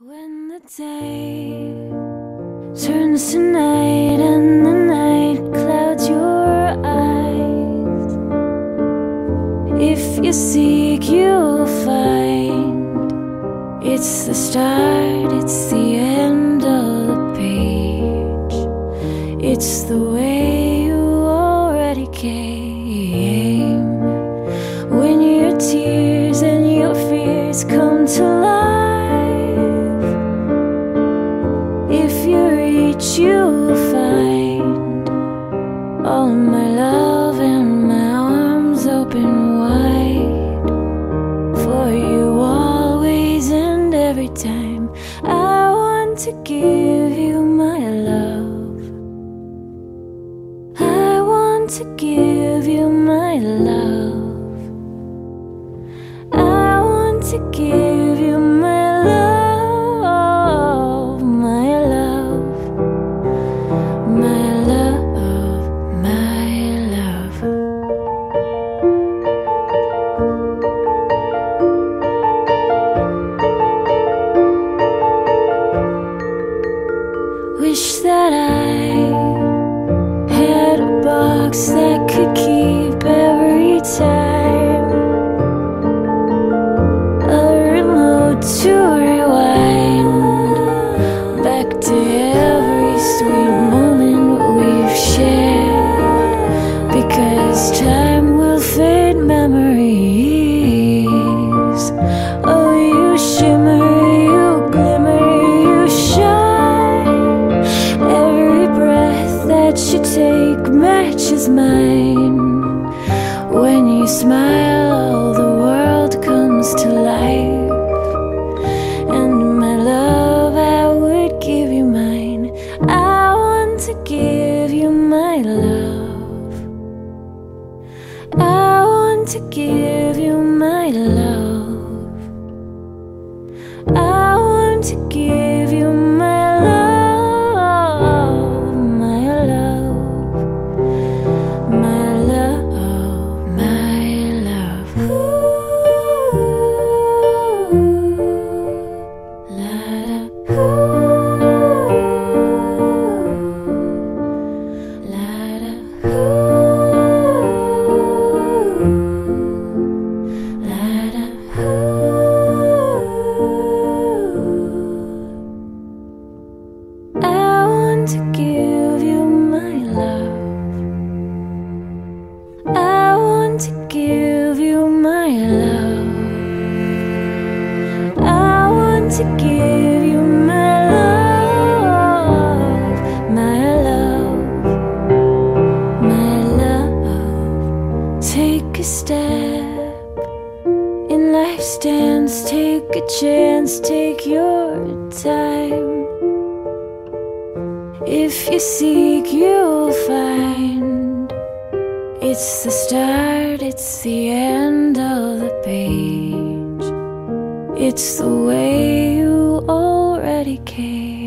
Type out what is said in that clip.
When the day turns to night and the night clouds your eyes, if you seek, you'll find it's the start, it's the end time. I want to give you my love. I want to give you my love. Box that could keep every time. A remote to matches mine. When you smile all the world comes to life. And my love I would give you mine. I want to give you my love. I want to give you my love to give you my love. I want to give you my love, my love, my love. Take a step in life's dance, take a chance, take your time. If you seek, you'll find. It's the start, it's the end of the page. It's the way you already came.